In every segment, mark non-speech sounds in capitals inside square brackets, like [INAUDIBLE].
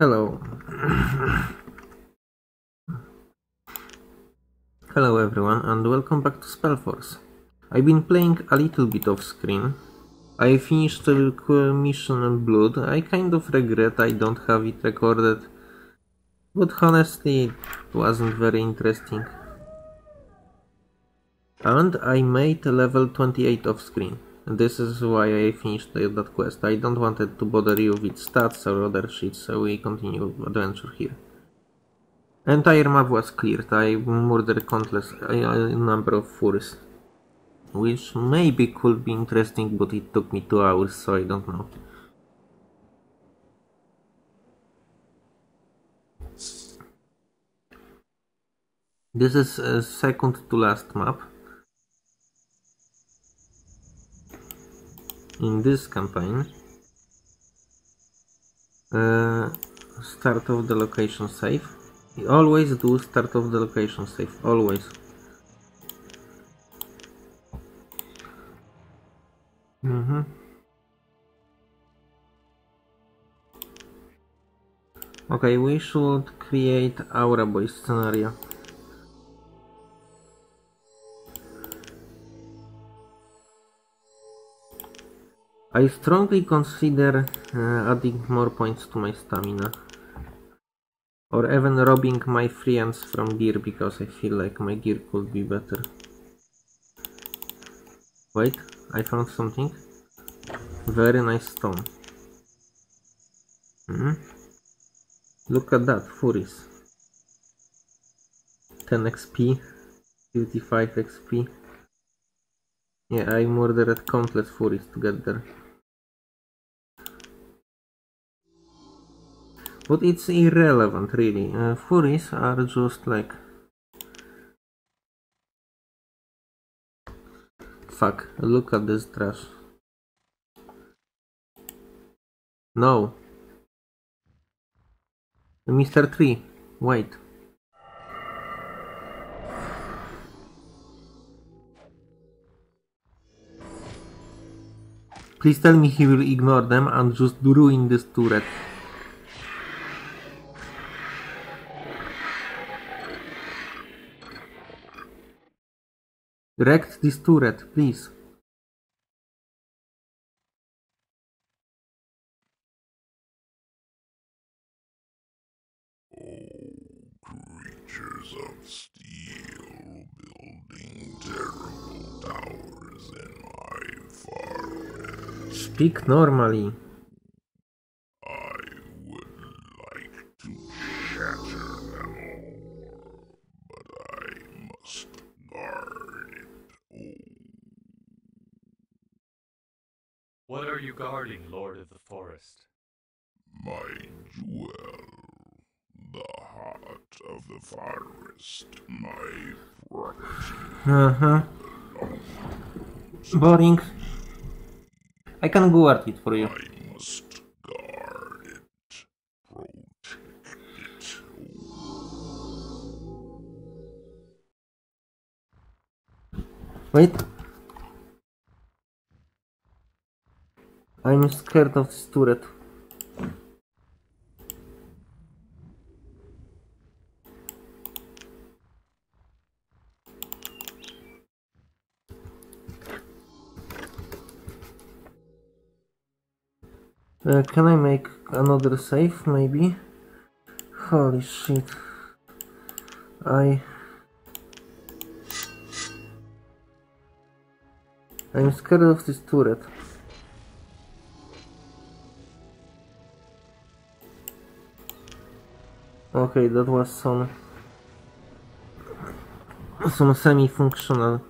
Hello. Hello everyone and welcome back to Spellforce. I've been playing a little bit off screen. I finished the mission on Blood. I kind of regret I don't have it recorded. But honestly, it wasn't very interesting. And I made level 28 off screen. This is why I finished that quest. I don't wanted to bother you with stats or other shit, so we continue adventure here. Entire map was cleared. I murdered countless a number of furs. Which maybe could be interesting, but it took me two hours, so I don't know. This is a second to last map. In this campaign uh, start of the location save you always do start of the location save always. Mm -hmm. okay we should create aura boy scenario I strongly consider uh, adding more points to my stamina. Or even robbing my friends from gear because I feel like my gear could be better. Wait, I found something. Very nice stone. Hmm? Look at that, Furies. 10 XP, 55 XP. Yeah, I murdered countless Furies to get there. But it's irrelevant, really. Uh, furies are just like... Fuck, look at this trash. No. Mr. Tree, wait. Please tell me he will ignore them and just ruin this turret. Wrecked this turret, please. of steel building terrible towers in my. Speak normally. Guarding, Lord of the Forest? My jewel, the heart of the forest, my property. Uh huh. Boring. I can guard it for you. I must guard it, protect it. Wait. I'm scared of this turret. Uh, can I make another save, maybe? Holy shit. I... I'm scared of this turret. Okay, that was some some semi-functional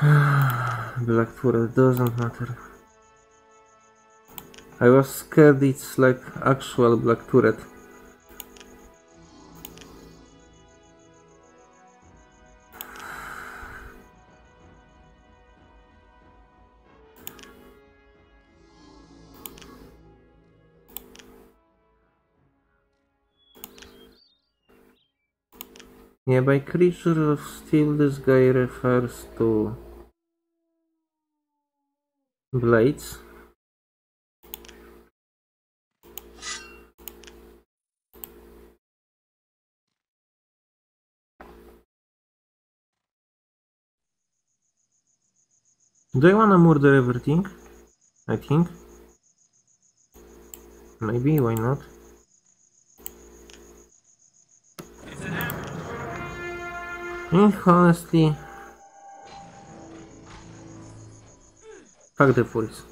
[SIGHS] black turret doesn't matter. I was scared it's like actual black turret. Nearby creature of steel this guy refers to blades. Do I wanna murder everything? I think. Maybe, why not? Mm, honestly... Fuck the Furies.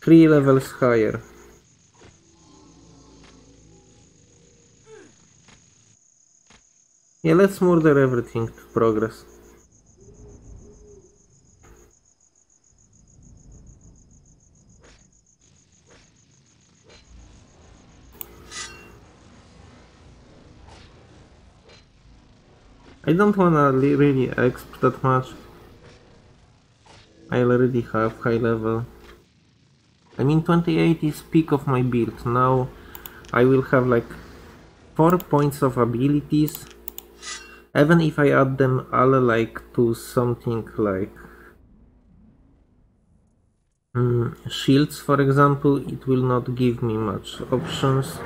Three levels higher. Yeah, let's murder everything to progress. I don't wanna really exp that much. I already have high level. I mean 28 is peak of my build. Now I will have like 4 points of abilities. Even if I add them all like to something like mm, shields for example, it will not give me much options.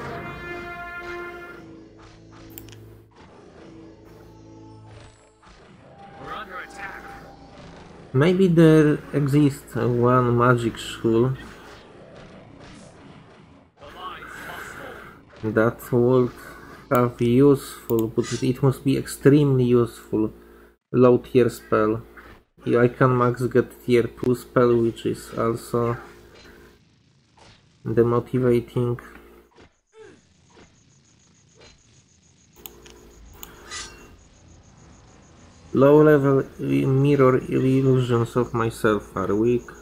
Maybe there exists one magic school that would have useful, but it must be extremely useful low tier spell. Yeah, I can max get tier 2 spell, which is also demotivating. Low level mirror illusions of myself are weak.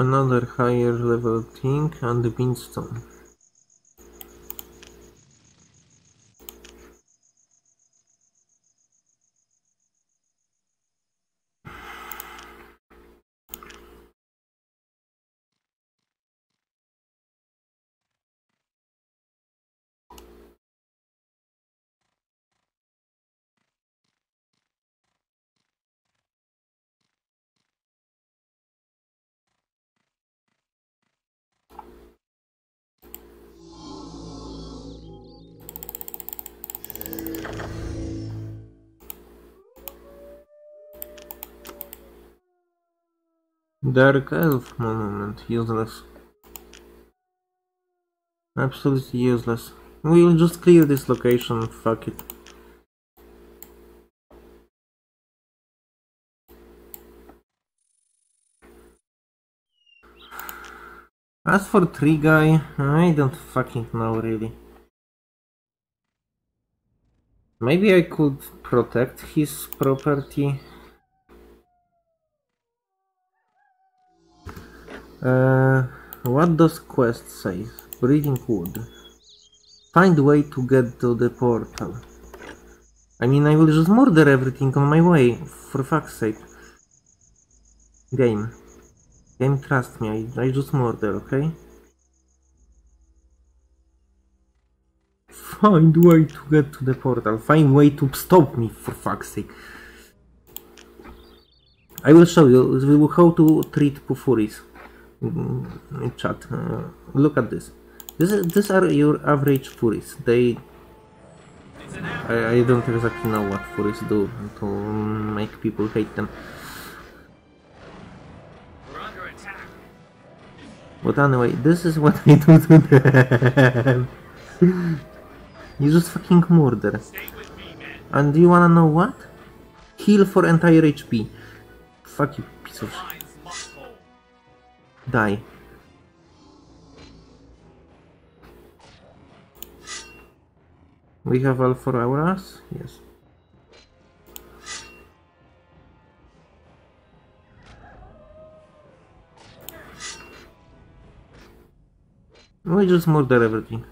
Another higher level thing and the Dark Elf Monument, useless. Absolutely useless. We'll just clear this location, fuck it. As for Tree Guy, I don't fucking know really. Maybe I could protect his property. Uh, what does quest say? Breeding wood. Find way to get to the portal. I mean, I will just murder everything on my way, for fuck's sake. Game. Game, trust me, I, I just murder, okay? Find way to get to the portal. Find way to stop me, for fuck's sake. I will show you how to treat Pufuris. Mm, in chat. Uh, look at this. This is, these are your average furies. They. I, I don't exactly know what furies do to make people hate them. We're under attack. But anyway, this is what [LAUGHS] I do to them. you just fucking murder. And with me, men. And you wanna know what? Heal for entire HP. Fuck you, piece of shit. Die. We have all four auras? Yes. We just murder everything.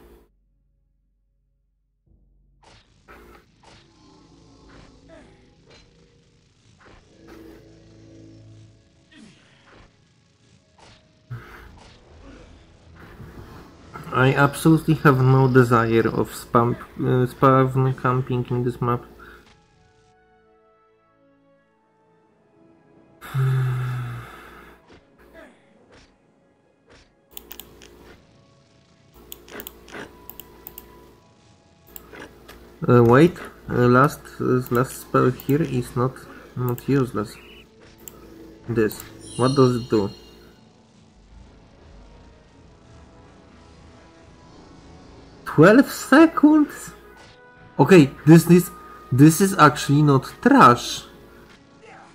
I absolutely have no desire of spam, uh, spawn camping in this map. [SIGHS] Uh, wait, uh, last uh, last spell here is not not useless. This, what does it do? Twelve seconds. Okay, this is this is actually not trash.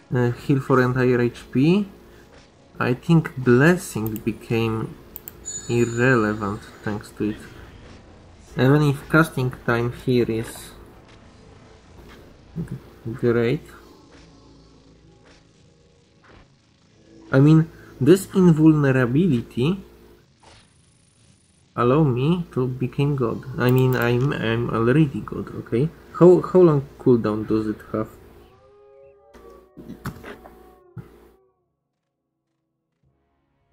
Uh, heal for entire HP. I think blessing became irrelevant thanks to it. Even if casting time here is great. I mean, this invulnerability allow me to become god. I mean, I'm I'm already god. Okay. How how long cooldown does it have?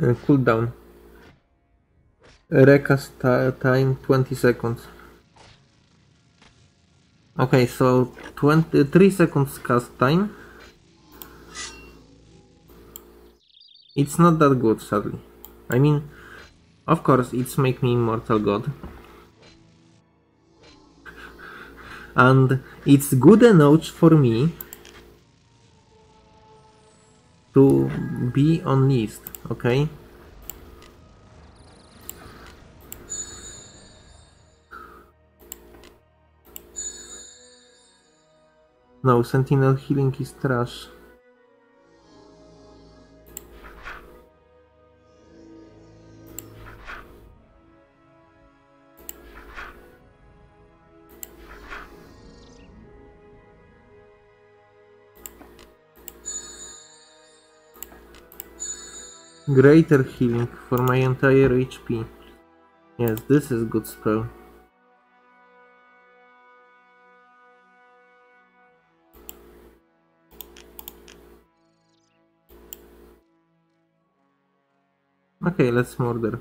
Uh, cooldown. Recast time 20 seconds. Okay, so 23 seconds cast time. It's not that good, sadly. I mean, of course, it's make me immortal god. And it's good enough for me to be on list, okay? No, Sentinel healing is trash. Greater healing for my entire HP. Yes, this is good spell. Okay, let's murder.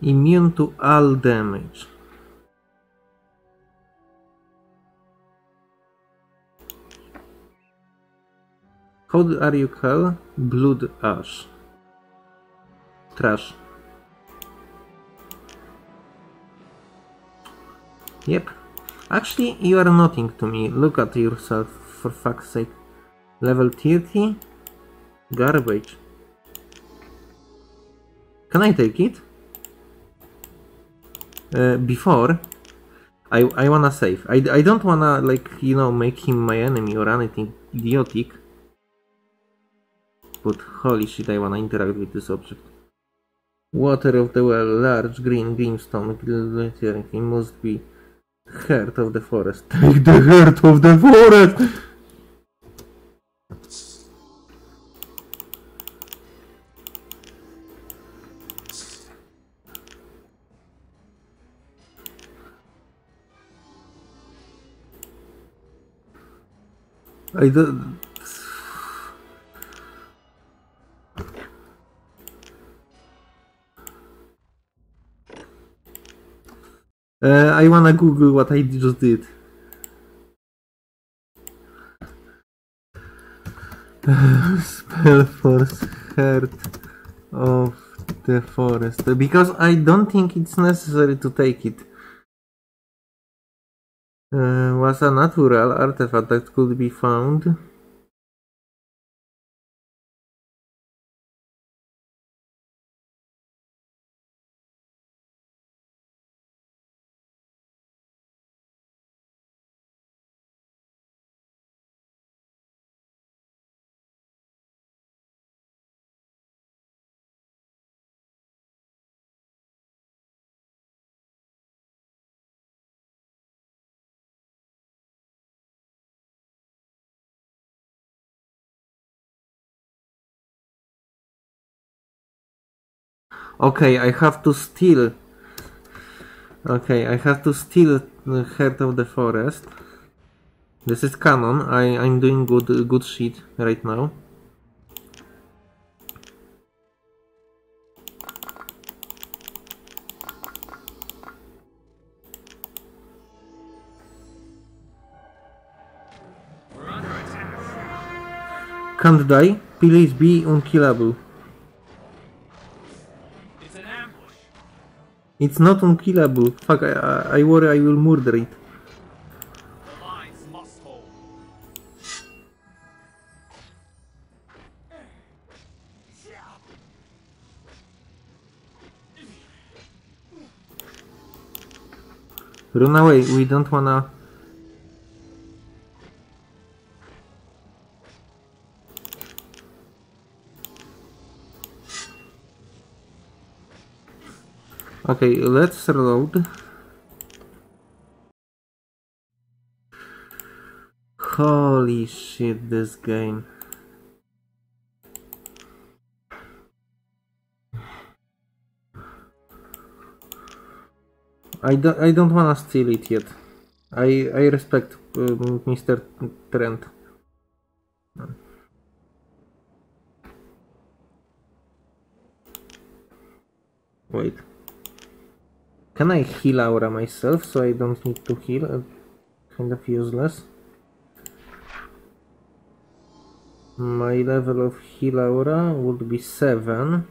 Immune to all damage. How are you called? Blood Ash. Trash. Yep. Actually, you are nothing to me. Look at yourself, for fuck's sake. Level 30? Garbage. Can I take it? Uh, before, I, I wanna save. I, I don't wanna, like, you know, make him my enemy or anything idiotic. But holy shit, I wanna interact with this object. Water of the well, large green brimstone, glittering. It must be heart of the forest. Take the heart of the forest! I don't... I wanna Google what I just did. [SIGHS] Spellforce heart of the forest because I don't think it's necessary to take it. Uh, was a natural artifact that could be found Okay, I have to steal. Okay, I have to steal the heart of the forest. This is canon. I I'm doing good good shit right now. Can't die. Please be unkillable. It's not unkillable. Fuck, I, I, I worry I will murder it. Run away, we don't wanna... Okay, let's reload. Holy shit, this game. I don't, I don't wanna steal it yet. I, I respect uh, Mr. Trent. Wait. Can I heal aura myself so I don't need to heal? Uh, kind of useless. My level of heal aura would be 7.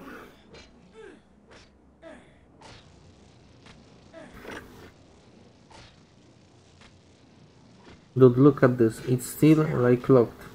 Dude, look at this. It's still like locked.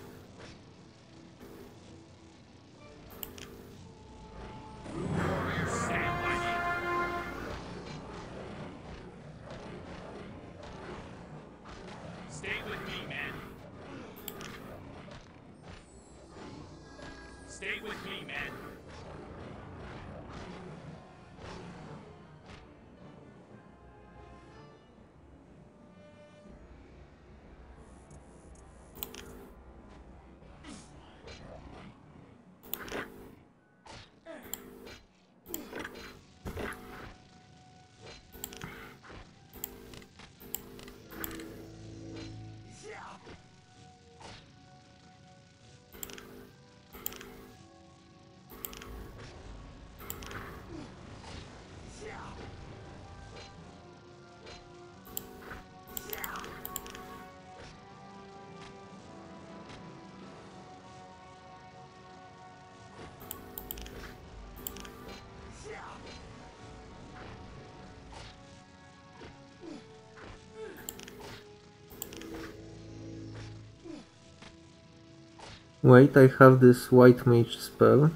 Wait, I have this white mage spell.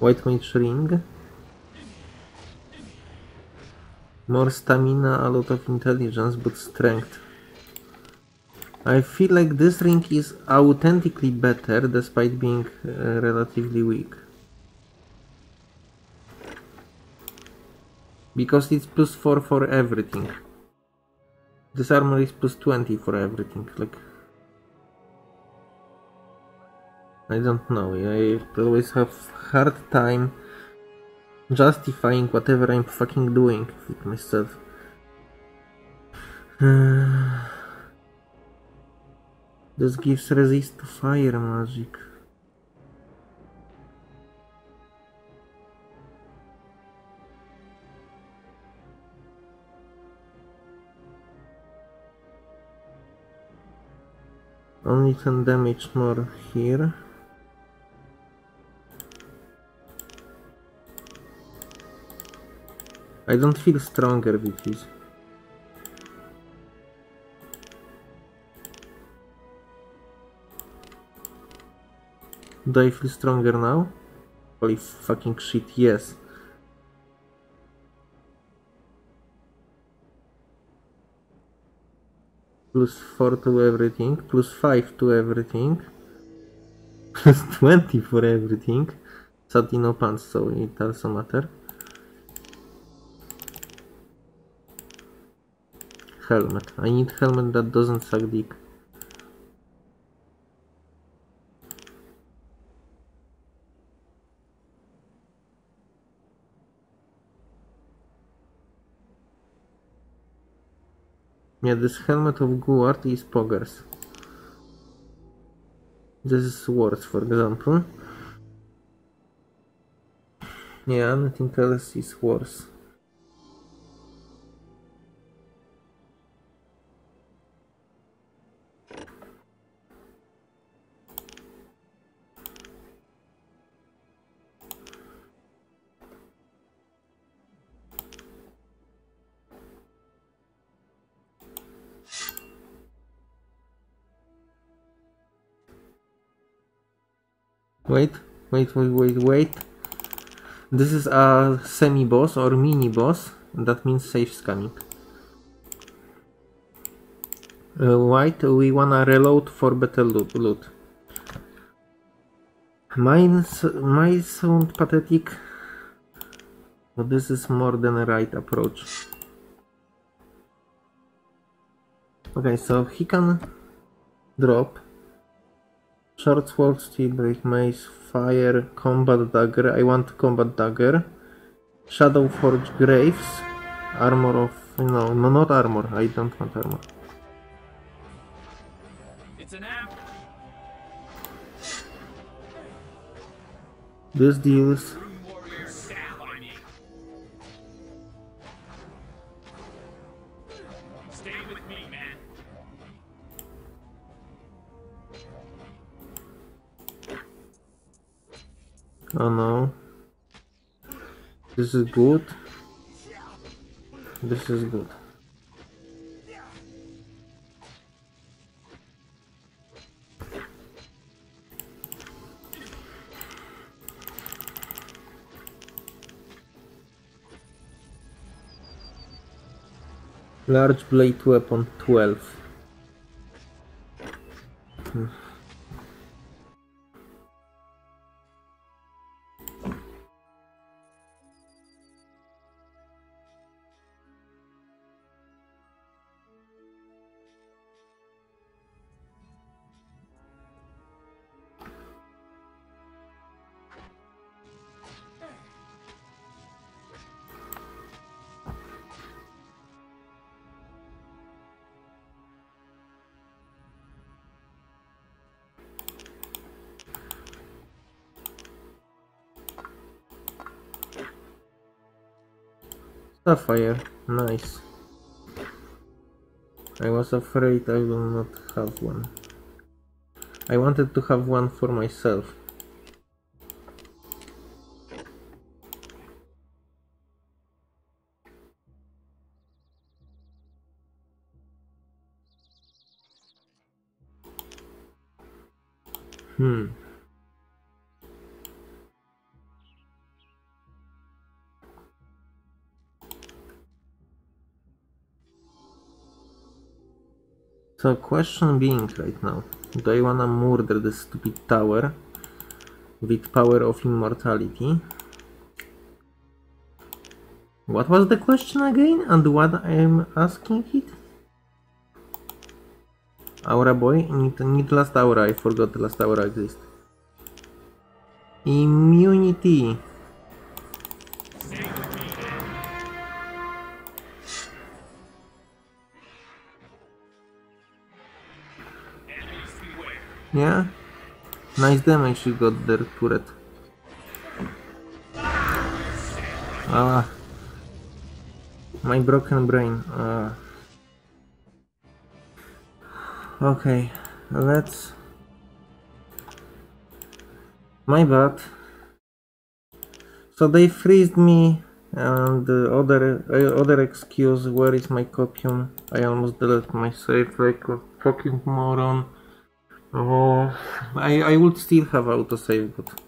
White mage ring. More stamina, a lot of intelligence, but strength. I feel like this ring is authentically better despite being uh, relatively weak. Because it's plus 4 for everything. This armor is plus 20 for everything, like... I don't know, I always have hard time justifying whatever I'm fucking doing with myself. [SIGHS] this gives resist to fire magic. Only 10 damage more here. I don't feel stronger with this. Do I feel stronger now? Holy fucking shit, yes. Plus 4 to everything, plus 5 to everything, [LAUGHS] plus 20 for everything. Sadly no pants, so it also matter. helmet. I need helmet that doesn't suck dick. Yeah, this helmet of Guard is poggers. This is swords, for example. Yeah, nothing else is worse. Wait, wait, wait, wait, wait. This is a semi-boss or mini-boss. That means safe scanning. Uh, white, we wanna reload for better loot. loot. Mine, my sound pathetic, but this is more than a right approach. Okay, so he can drop Short sword, steel break, mace, fire, combat dagger. I want combat dagger. Shadow forge graves. Armor of no, no, not armor. I don't want armor. It's an amp. This deals. Oh no. This is good. This is good. Large blade weapon 12. Hmm. Sapphire, nice. I was afraid I will not have one. I wanted to have one for myself. So question being right now, do I wanna murder this stupid tower with power of immortality? What was the question again and what I am asking it? Aura boy? Need, need last aura, I forgot the last aura exists. Immunity. Yeah? Nice damage you got there, turret. Ah. My broken brain. Okay, let's... My bad. So they freezed me and the other uh, other excuse where is my copium I almost deleted my save like a fucking moron oh I, I would still have autosave but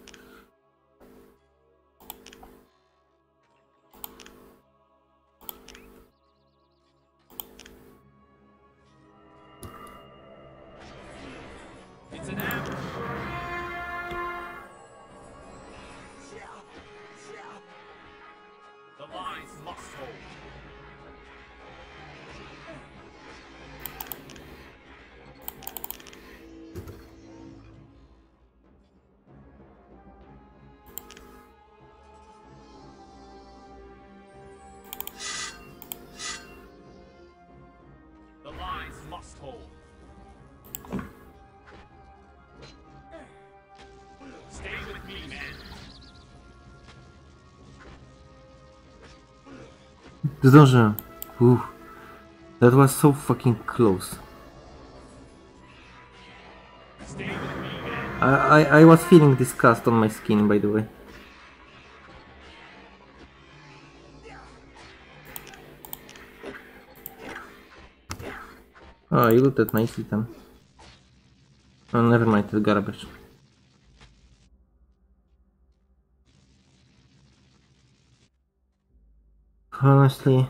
Zdążyłem. Uff. That was so fucking close. I, I, I was feeling disgust on my skin, by the way. Oh, you looted nicely then. Oh, never mind, it's garbage. Honestly,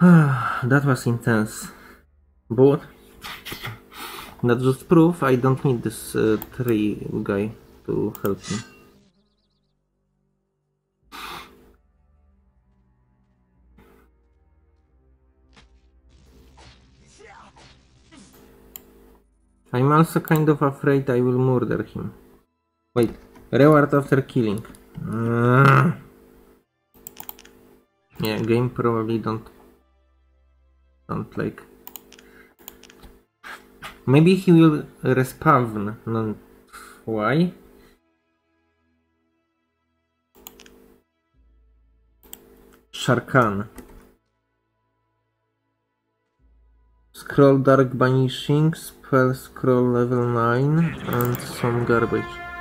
[SIGHS] that was intense. But that just proof I don't need this uh, tree guy to help me. I'm also kind of afraid I will murder him. Wait, reward after killing. Ah. Yeah, game probably don't don't like. Maybe he will respawn. No, why? Sharkan. Scroll Dark Banishing, Spell Scroll level 9, and some garbage.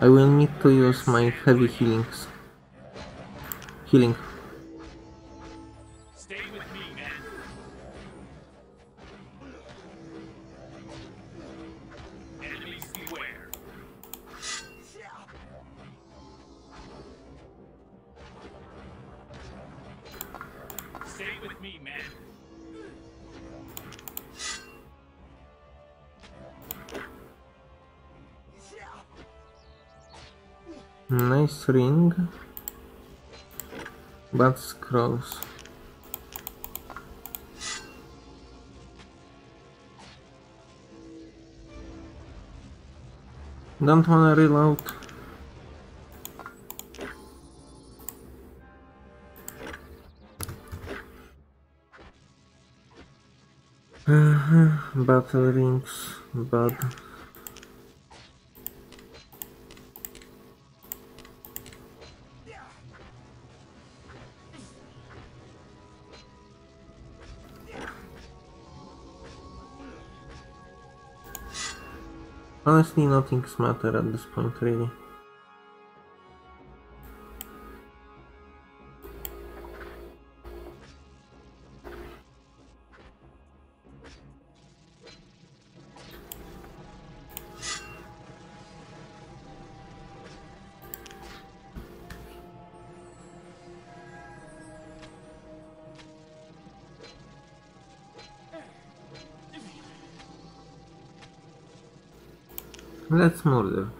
I will need to use my heavy healings. Healing. Nice ring. But scrolls. Don't wanna reload. Uh-huh. Battle rings, bad. Honestly, nothing's matter at this point, really. Let's murder.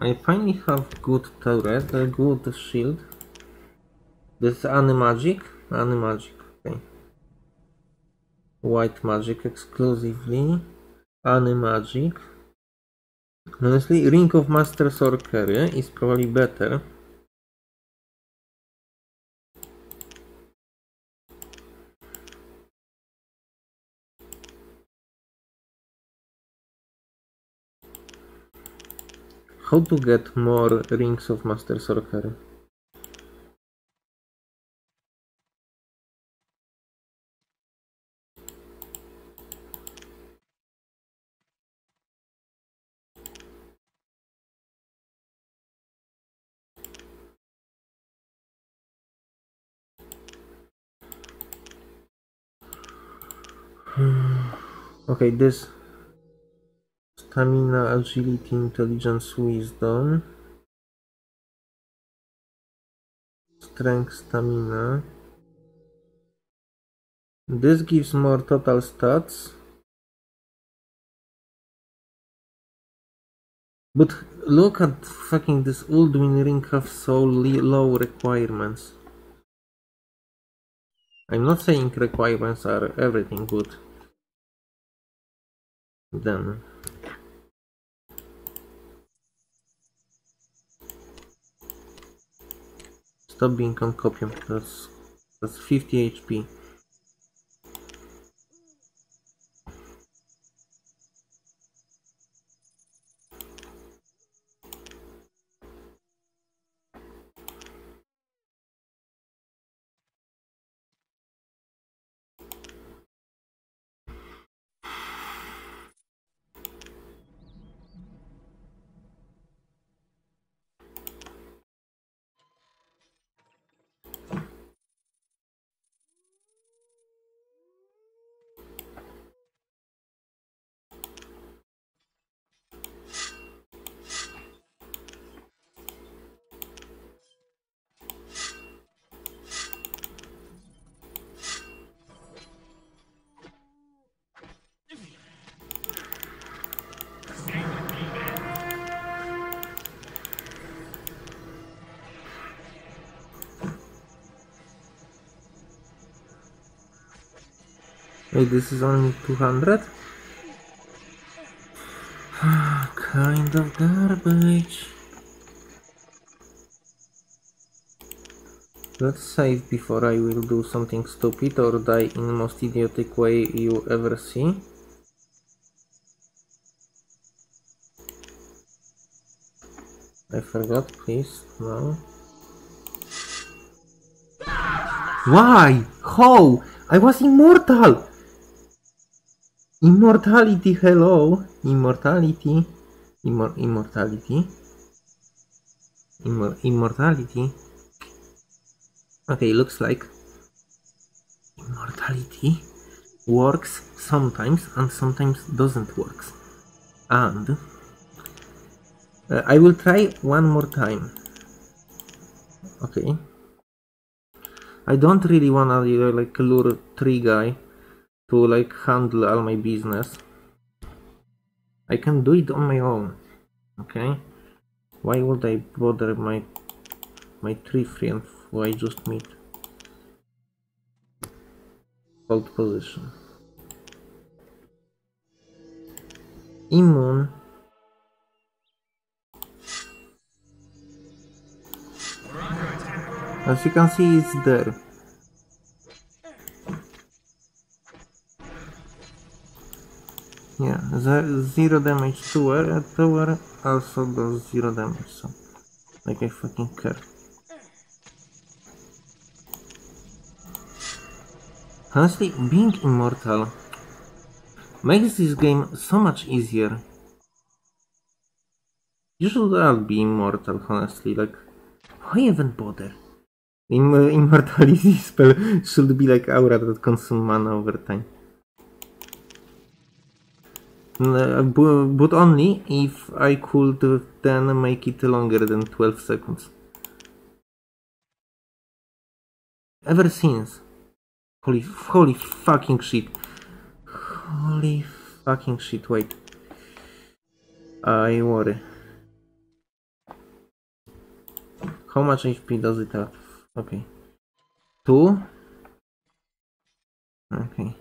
I finally have good turret, a good shield. This animagic? Animagic, okay. White magic exclusively. Animagic. Honestly, Ring of Master Sorcery is probably better. How to get more Rings of Master Sorcery? Hmm. Okay, this stamina, agility, intelligence, wisdom, strength, stamina. This gives more total stats. But look at fucking this Ulduin ring have so low requirements. I'm not saying requirements are everything, good. then stop being on copium. That's that's 50 HP. Wait, this is only 200? Ah, kind of garbage. Let's save before I will do something stupid or die in the most idiotic way you ever see. I forgot, please, no. Why? How? I was immortal! Immortality, hello! Immortality. Immor immortality. Immor immortality. Okay, looks like immortality works sometimes and sometimes doesn't work. And uh, I will try one more time. Okay. I don't really wanna like lure tree guy to like handle all my business. I can do it on my own. Okay. Why would I bother my my three friends who I just meet? Hold position. Immune. As you can see, it's there. Yeah, the zero damage to her, to her also does zero damage, so like I fucking care. Honestly, being immortal makes this game so much easier. You should all be immortal, honestly, like, why even bother? Im immortality [LAUGHS] spell should be like aura that consume mana over time. Uh, but only if I could then make it longer than 12 seconds. Ever since. Holy, holy fucking shit. Holy fucking shit, wait. I worry. How much HP does it have? Okay. Two? Okay.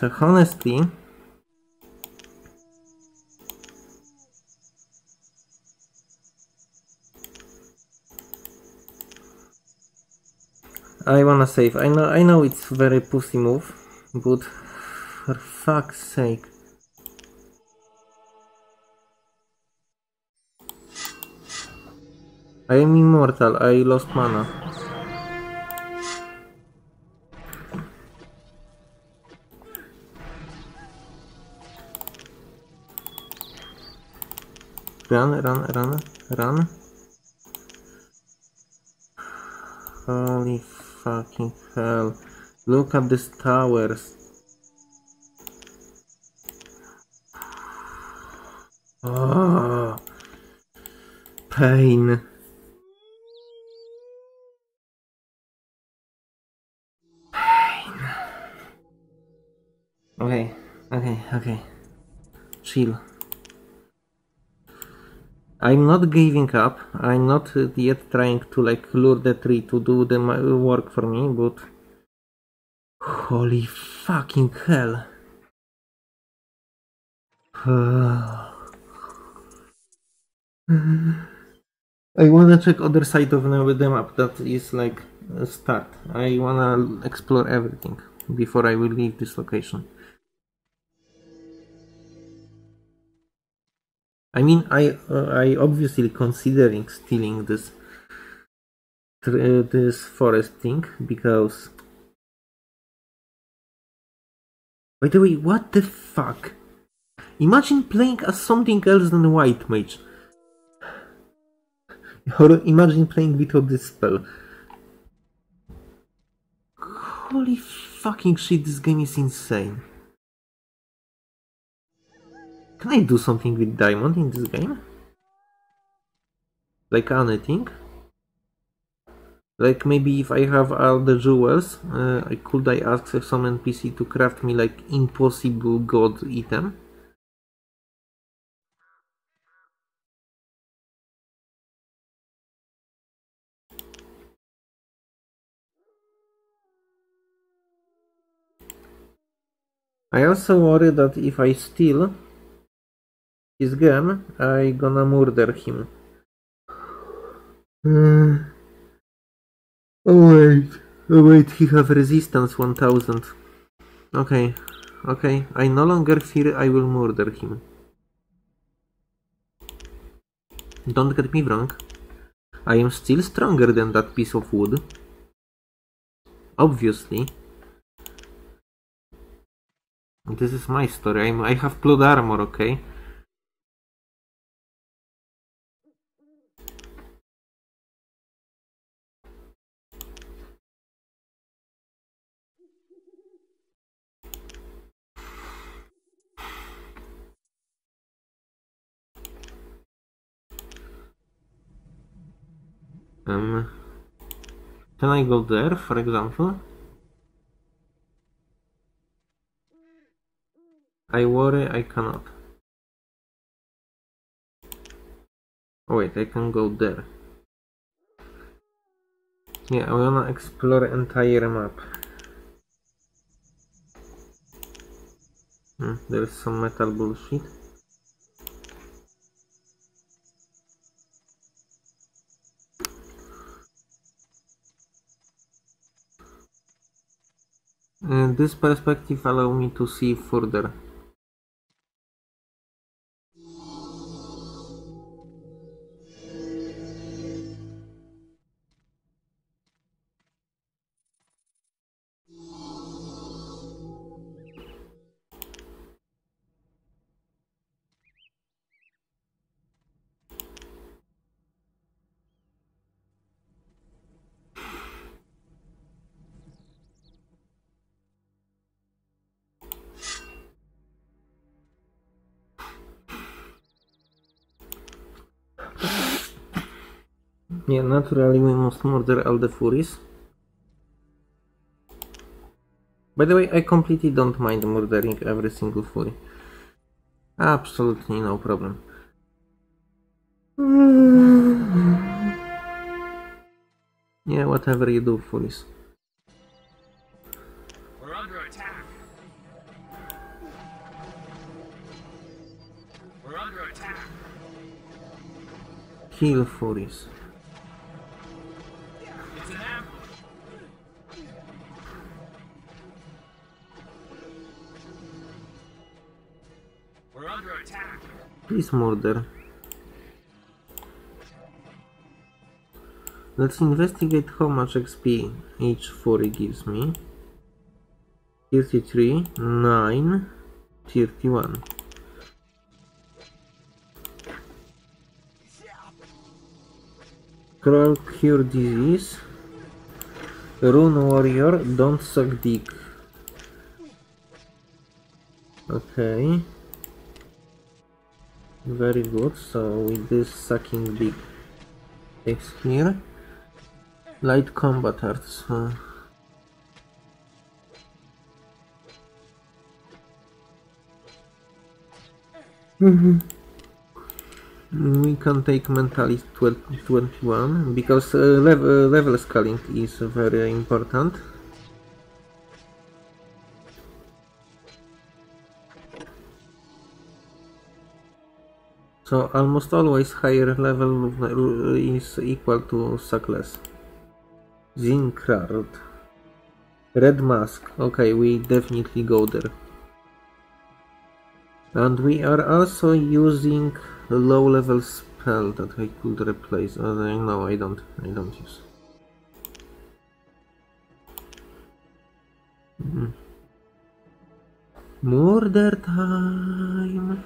So honestly, I wanna save. I know I know it's very pussy move, but for fuck's sake. I am immortal, I lost mana. Run, run, run, run. Holy fucking hell. Look at these towers. Oh, pain. Pain. Okay, okay, okay. Chill. I'm not giving up. I'm not uh, yet trying to like lure the tree to do the work for me, but holy fucking hell. [SIGHS] I wanna check other side of the map that is like start. I wanna explore everything before I will leave this location. I mean, I uh, I obviously considering stealing this uh, this forest thing because. By the way, what the fuck? Imagine playing as something else than white mage. Or imagine playing without this spell. Holy fucking shit, this game is insane. Can I do something with diamond in this game? Like anything? Like maybe if I have all the jewels, uh, could I ask some NPC to craft me like impossible god item? I also worry that if I steal his gun, I gonna murder him. Uh, oh wait, oh wait, he have resistance 1000. Okay, okay, I no longer fear I will murder him. Don't get me wrong, I am still stronger than that piece of wood. Obviously. This is my story, I'm, I have blood armor, okay? Um, can I go there, for example? I worry I cannot. Oh wait, I can go there. Yeah, I wanna explore entire map. Hmm, there's some metal bullshit. Uh, this perspective allow me to see further. Yeah, naturally we must murder all the Furies. By the way, I completely don't mind murdering every single Fury. Absolutely no problem. Mm. Yeah, whatever you do, Furies. We're under attack. We're under attack. Kill Furies. Please murder. Let's investigate how much XP each Fury gives me. 33, 9, 31. Scroll Cure Disease. Rune Warrior, don't suck dick. Okay. Very good, so with this sucking big takes here. Light combat arts. Uh, We can take mentalist 12, 21 because uh, lev uh, level scaling is very important. So almost always higher level is equal to suck less. Zinkrard. Red mask. Okay, we definitely go there. And we are also using a low level spell that I could replace. Uh, no, I don't. I don't use. Mm. Murder time!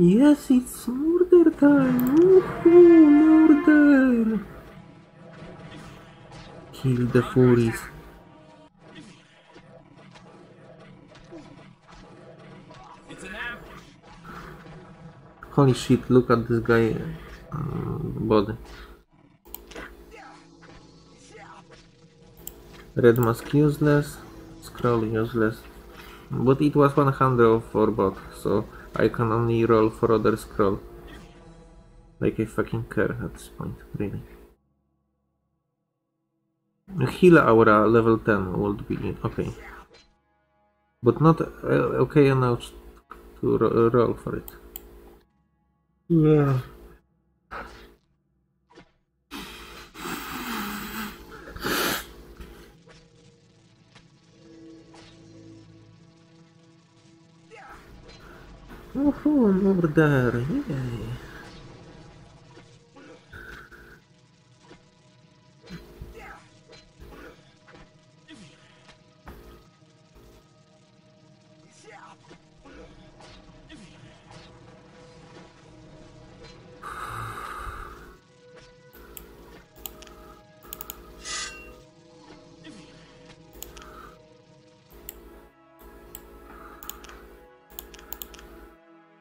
Yes, it's murder time! Woohoo! Murder! Kill the ambush. Holy shit, look at this guy uh, body. Red mask useless, scroll useless. But it was 100 for both, so I can only roll for other scroll. Like I fucking care at this point, really. Heal aura level 10 would be okay. But not uh, okay enough to ro- roll for it. Yeah. Woohoo, I'm over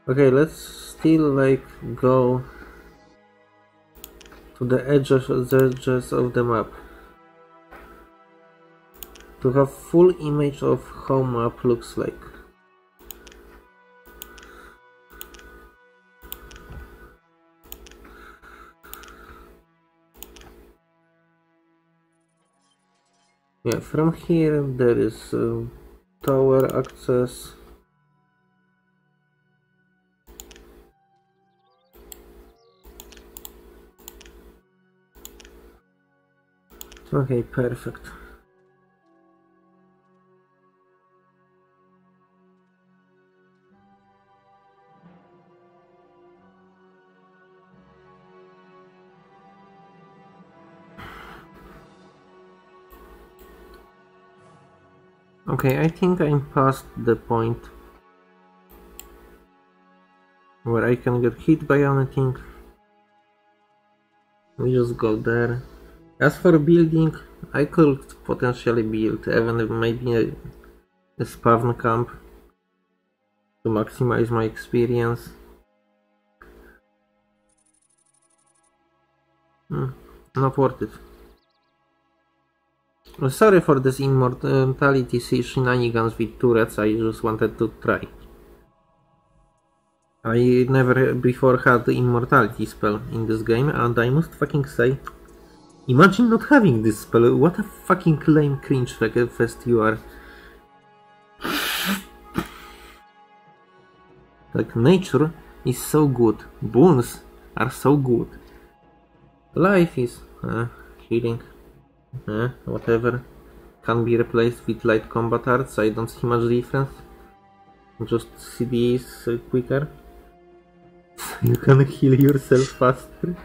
Okay, let's still like go to the edges, the edges of the map to have full image of how map looks like. Yeah, from here there is uh, tower access. Okay, perfect. Okay, I think I'm past the point where I can get hit by anything. We just go there. As for building, I could potentially build even maybe a, a spawn camp to maximize my experience. Hmm, not worth it. Uh, Sorry for this immortality shenanigans with turrets, I just wanted to try. I never before had the immortality spell in this game and I must fucking say Imagine not having this spell, what a fucking lame cringe fest you are. [SIGHS] Like nature is so good, boons are so good. Life is uh, healing, uh, whatever. Can be replaced with light combat arts, I don't see much difference. Just CD is uh, quicker. [LAUGHS] you can heal yourself faster.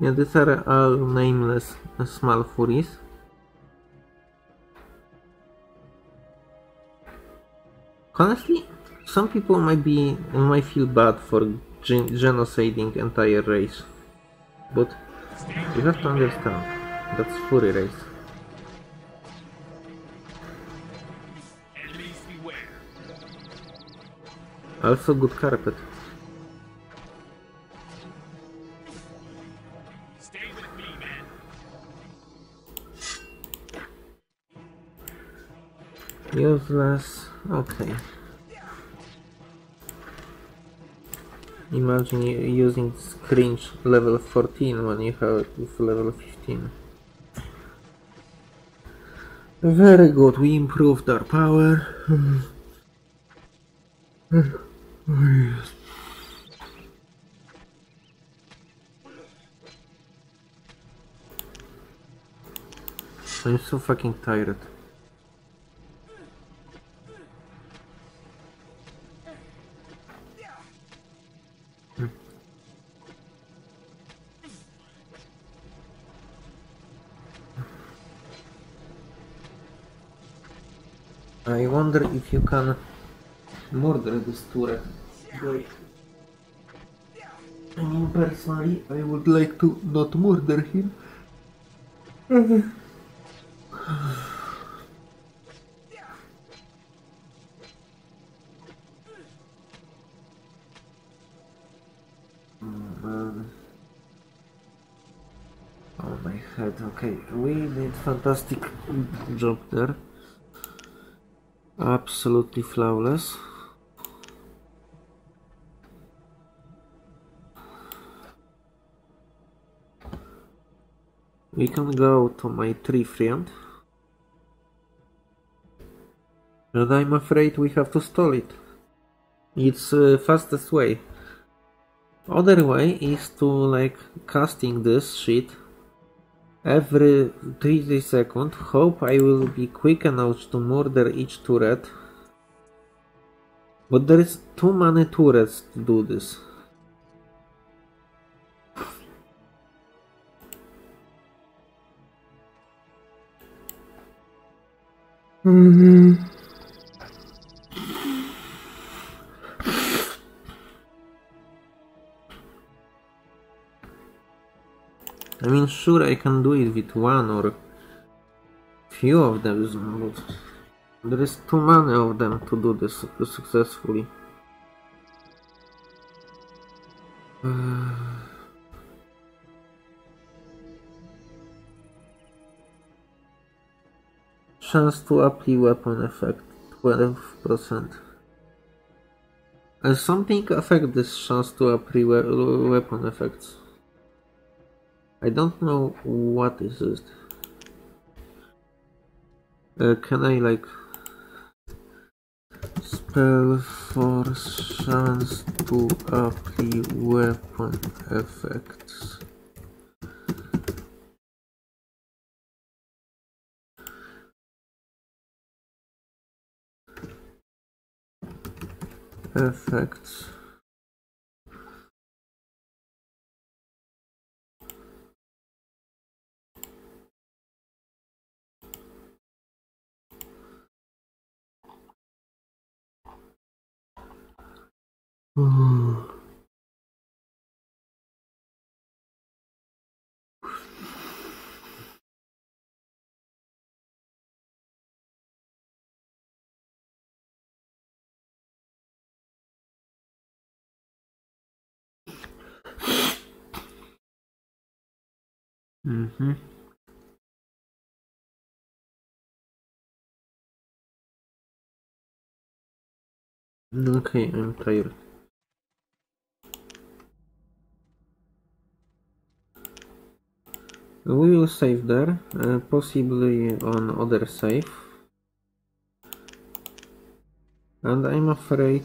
Yeah, these are all nameless small furies. Honestly, some people might be might feel bad for gen genociding entire race, but you have to understand that's fury race. Also good carpet. Useless. Okay. Imagine using cringe level 14 when you have it with level 15. Very good, we improved our power. I'm so fucking tired. I wonder if you can murder this turret. I mean, personally, I would like to not murder him. Oh my head, okay. We need fantastic job there. Absolutely flawless. We can go to my tree friend. And I'm afraid we have to stall it. It's uh, fastest way. Other way is to like casting this shit every 30 seconds. Hope I will be quick enough to murder each turret. But there is too many turrets to do this. Mm-hmm. I mean, sure, I can do it with one or few of them, but there is too many of them to do this successfully. [SIGHS] Chance to apply weapon effect 12%. And something affect this chance to apply we weapon effects. I don't know what is it. Uh, can I like spell for chance to apply weapon effects? Effects. Mm-hmm. Okay, I'm tired. We will save there, uh, possibly on other save. And I'm afraid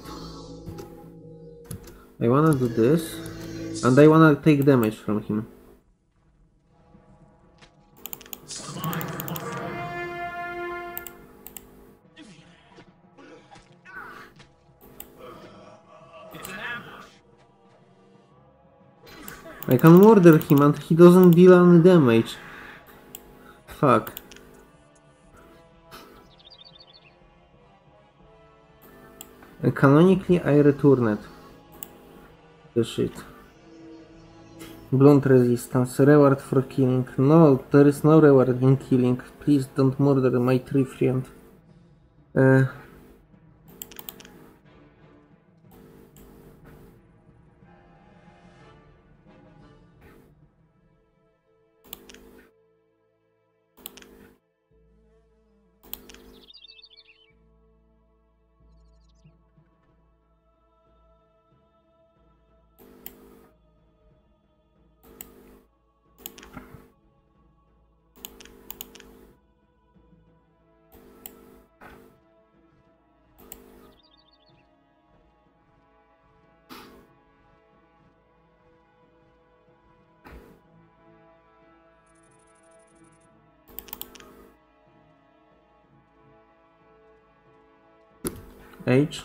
I wanna do this, and I wanna take damage from him. I can murder him and he doesn't deal any damage. Fuck. Canonically I returned the shit. Blunt resistance, reward for killing. No, there is no reward in killing. Please don't murder my tree friend. Uh, H.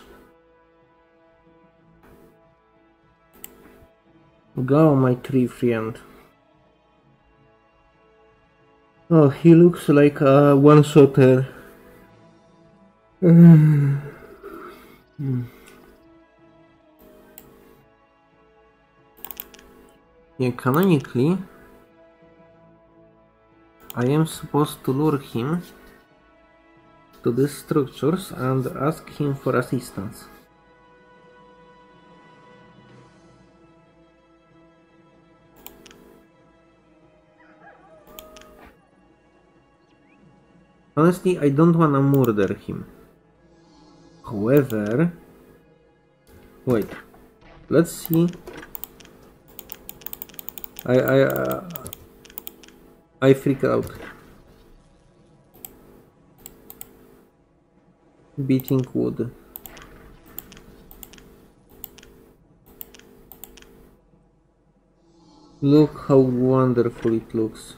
Go, my tree friend. Oh, he looks like a one-shotter. [SIGHS] yeah, canonically, I am supposed to lure him to these structures and ask him for assistance. Honestly, I don't wanna murder him. However... Wait. Let's see. I... I... Uh, I freak out. Beating wood. Look how wonderful it looks.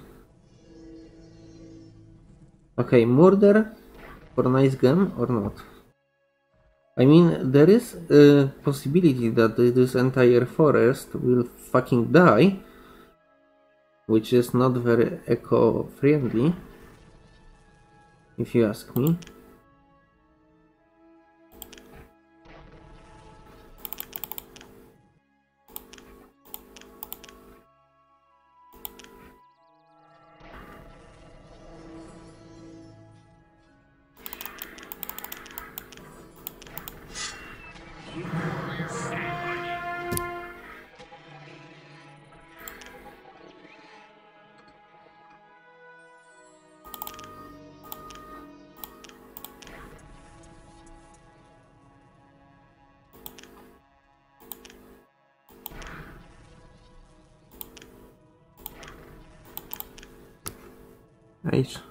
Okay, murder for nice game or not? I mean, there is a possibility that this entire forest will fucking die, which is not very eco-friendly, if you ask me. Nice.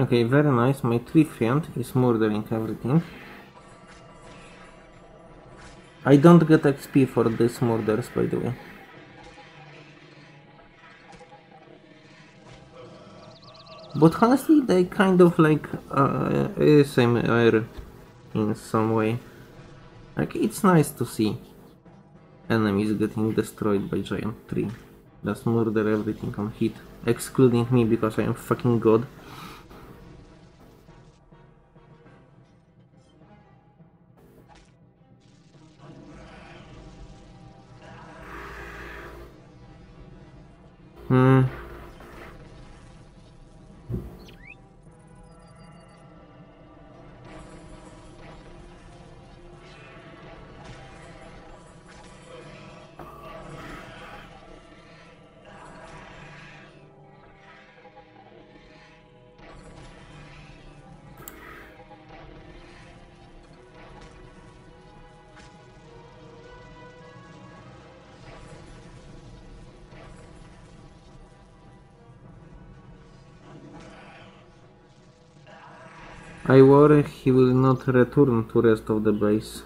Okay, very nice. My tree friend is murdering everything. I don't get XP for these murders, by the way. But honestly, they kind of like uh, ASMR in some way. Like, it's nice to see enemies getting destroyed by giant tree. Just murder everything on hit, excluding me because I am fucking god. I worry he will not return to rest of the base.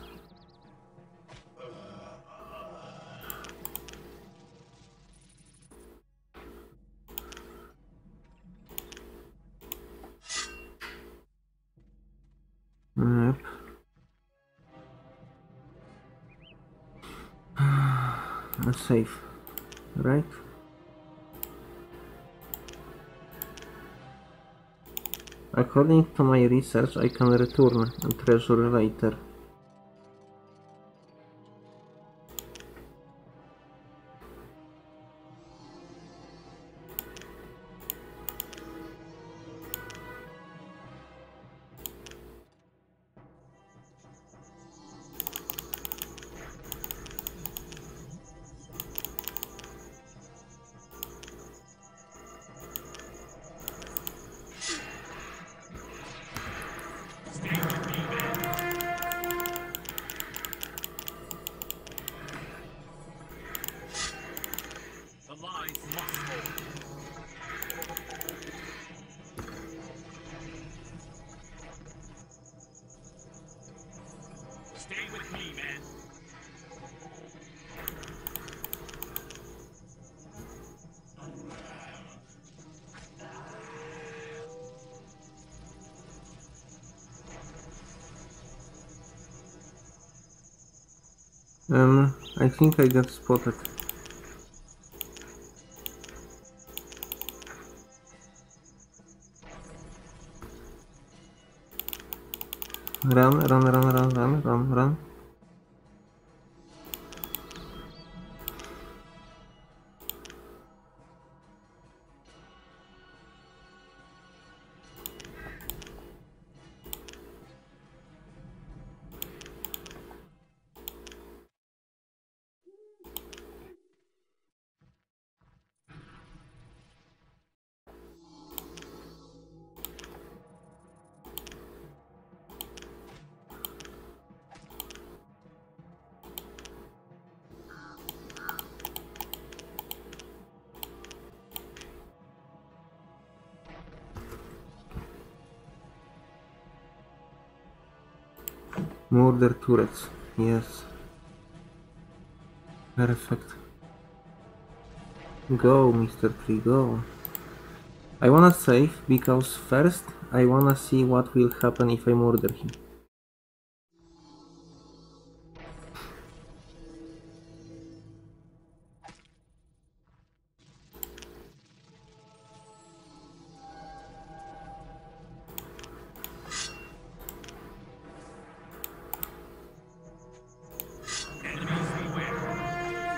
According to my research, I can return a treasure later. Think I got spotted. Run, run, run, run, run, run, run. Murder turrets. Yes. Perfect. Go, Mr. Tree, go. I wanna save because first I wanna see what will happen if I murder him.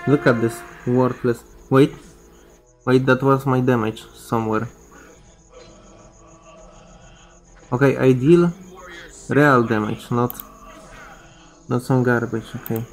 Look at this, worthless. Wait, wait, that was my damage somewhere. Okay, I deal real damage, not not some garbage. Okay.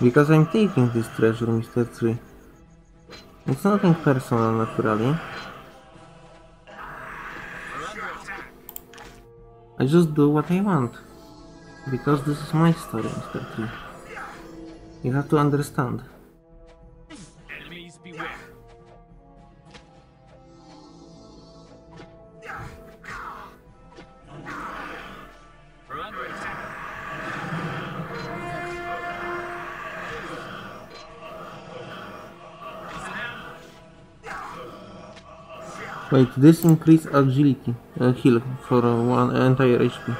Because I'm taking this treasure, Mr. Tree. It's nothing personal, naturally. I just do what I want. Because this is my story, Mr. Tree. You have to understand. Wait, this increase agility uh, heal for uh, one entire HP.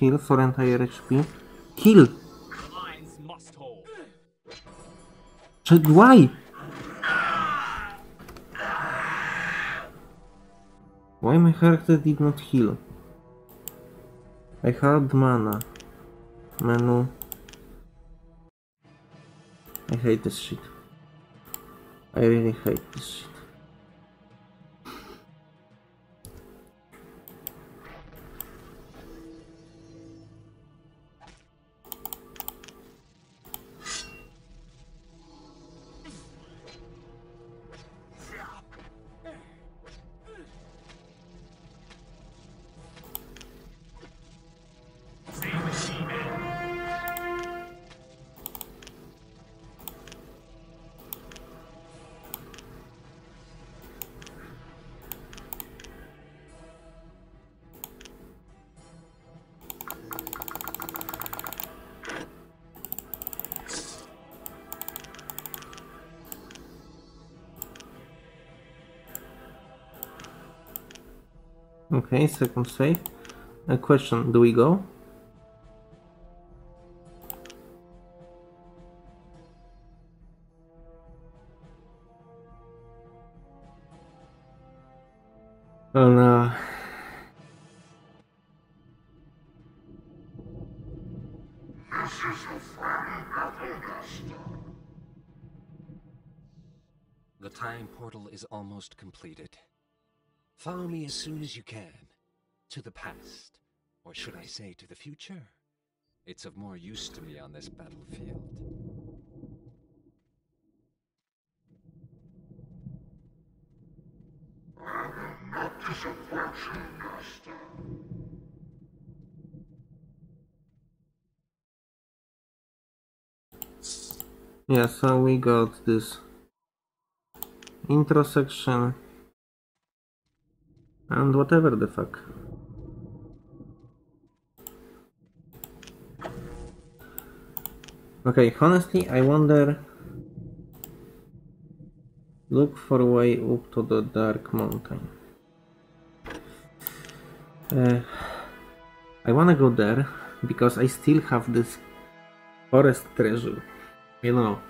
Heal for entire HP. Heal! Check why? Why my character did not heal? I had mana. Menu. I hate this shit. I really hate this shit. Okay, second save. A question, do we go? Oh no. The time portal is almost completed. Follow me as soon as you can. To the past. Or should I say to the future? It's of more use to me on this battlefield. Yeah, so we got this intro section and whatever the fuck. Okay, honestly, I wonder. Look for a way up to the dark mountain. Uh, I wanna go there because I still have this forest treasure. You know,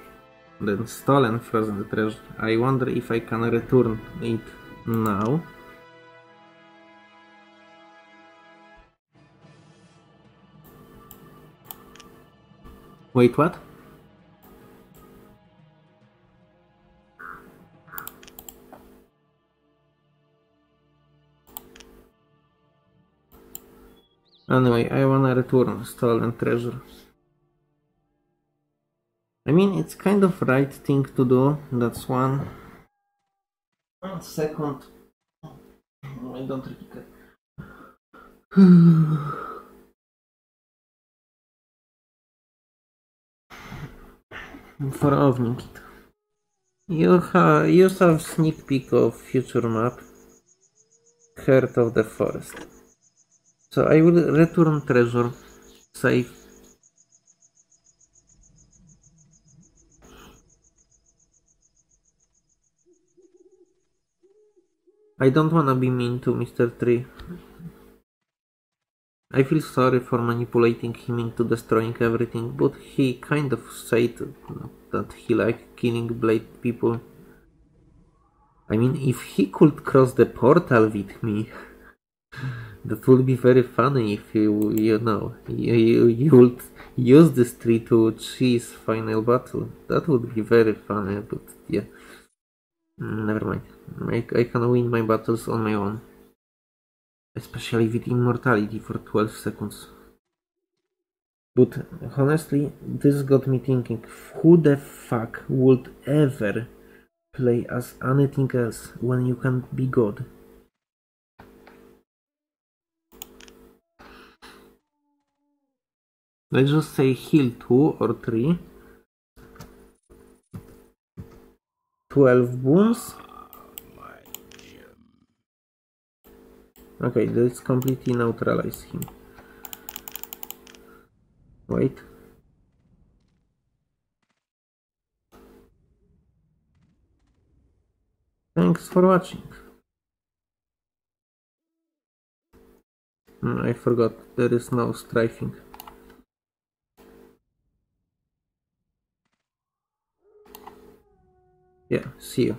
the stolen frozen treasure. I wonder if I can return it now. Wait, what? Anyway, I wanna return stolen treasure. I mean, it's kind of right thing to do. That's one. One second. I don't really care. [SIGHS] [SIGHS] [SIGHS] For Ovnik. You, ha- you have sneak peek of future map. Heart of the Forest. So I will return treasure. Save. I don't wanna be mean to Mr. Tree. I feel sorry for manipulating him into destroying everything, but he kind of said that he liked killing blade people. I mean, if he could cross the portal with me, [LAUGHS] that would be very funny if you, you know, you, you would use this tree to cheese final battle. That would be very funny, but yeah. Mm, Never mind. I, I can win my battles on my own. Especially with immortality for 12 seconds. But honestly, this got me thinking who the fuck would ever play as anything else when you can be God? Let's just say heal 2 or 3. 12 wounds. Okay, let's completely neutralize him. Wait. Thanks for watching. Hmm, I forgot, there is no strafing. Yeah, see you.